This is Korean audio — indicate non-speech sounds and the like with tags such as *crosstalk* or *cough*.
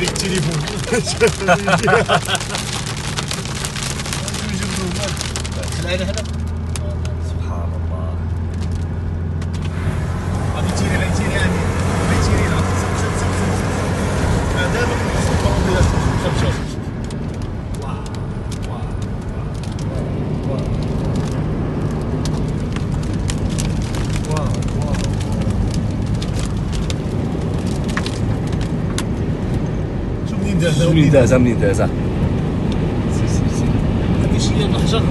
찌릿찌릿 보면 *laughs* *laughs* 슬라이드 해놓고. دازه منين دازا منين دازا هذه شي الحجر